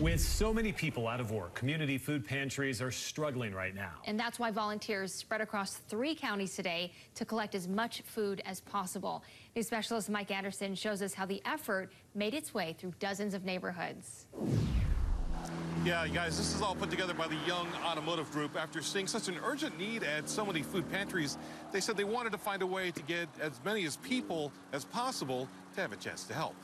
With so many people out of work, community food pantries are struggling right now. And that's why volunteers spread across three counties today to collect as much food as possible. News specialist Mike Anderson shows us how the effort made its way through dozens of neighborhoods. Yeah, guys, this is all put together by the Young Automotive Group. After seeing such an urgent need at so many food pantries, they said they wanted to find a way to get as many as people as possible to have a chance to help.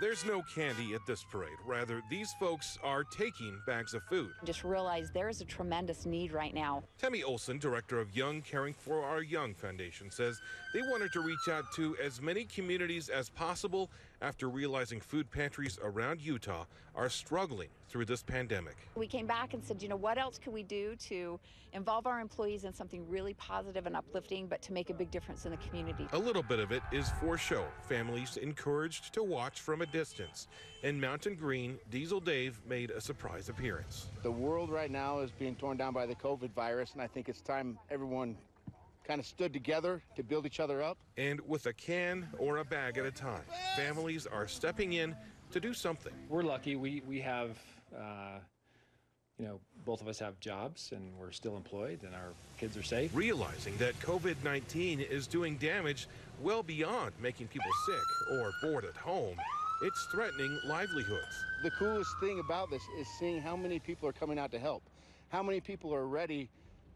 There's no candy at this parade. Rather, these folks are taking bags of food. Just realize there is a tremendous need right now. Tammy Olson, director of Young Caring for Our Young Foundation, says they wanted to reach out to as many communities as possible after realizing food pantries around Utah are struggling through this pandemic. We came back and said, you know, what else can we do to involve our employees in something really positive and uplifting, but to make a big difference in the community? A little bit of it is for show. Families encouraged to watch from a distance. In Mountain Green, Diesel Dave made a surprise appearance. The world right now is being torn down by the COVID virus, and I think it's time everyone kind of stood together to build each other up. And with a can or a bag at a time, families are stepping in to do something. We're lucky. We, we have, uh, you know, both of us have jobs and we're still employed and our kids are safe. Realizing that COVID 19 is doing damage well beyond making people sick or bored at home, it's threatening livelihoods. The coolest thing about this is seeing how many people are coming out to help, how many people are ready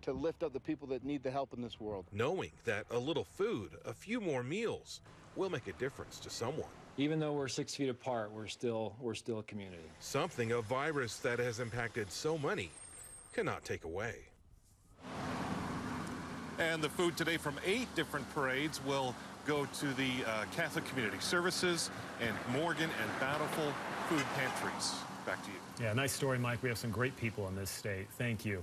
to lift up the people that need the help in this world. Knowing that a little food, a few more meals, will make a difference to someone. Even though we're six feet apart, we're still we're still a community. Something a virus that has impacted so many cannot take away. And the food today from eight different parades will go to the uh, Catholic Community Services and Morgan and Bountiful food pantries. Back to you. Yeah, nice story, Mike. We have some great people in this state. Thank you.